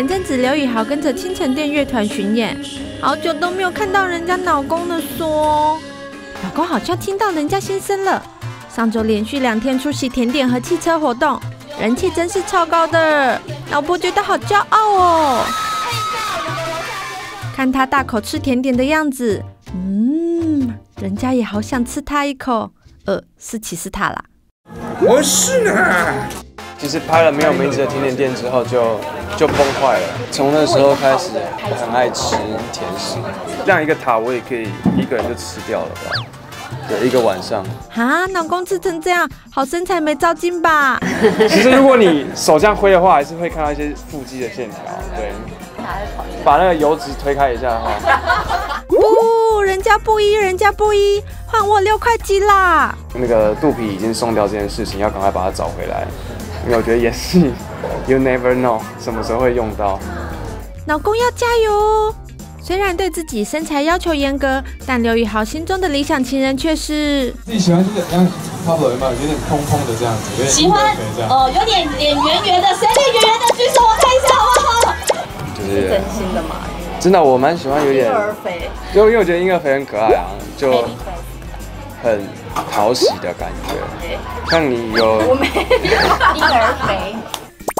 前阵子刘以豪跟着清晨店乐团巡演，好久都没有看到人家老公的说，老公好像听到人家心声了。上周连续两天出席甜点和汽车活动，人气真是超高的，老婆觉得好骄傲哦。看他大口吃甜点的样子，嗯，人家也好想吃他一口。呃，是歧视他啦。我是呢。其实拍了没有名字的甜点店之后，就就崩坏了。从那时候开始，很爱吃甜食。这样一个塔，我也可以一个人就吃掉了吧？对，一个晚上。哈，老公吃成这样，好身材没照镜吧？其实如果你手这样挥的话，还是会看到一些腹肌的线条。对，把那个油脂推开一下哈。哦，人家不依，人家不依，换我六块肌啦。那个肚皮已经松掉这件事情，要赶快把它找回来。因为我觉得演戏，you never know 什么时候会用到。老公要加油哦！虽然对自己身材要求严格，但刘宇豪心中的理想情人却是自己喜欢就是像差不多有没有有点蓬蓬的这样子，喜欢哦，有点脸圆圆的，谁脸圆圆的举手我看一下好不好？就是真心的嘛。真的，我蛮喜欢有点婴儿肥，就因为我觉得婴儿肥很可爱啊，就很讨喜的感觉。像你有我没 婴儿肥，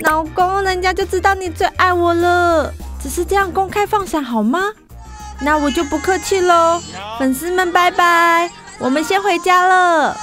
老公，人家就知道你最爱我了。只是这样公开放闪好吗？那我就不客气喽，粉丝们拜拜，我们先回家了。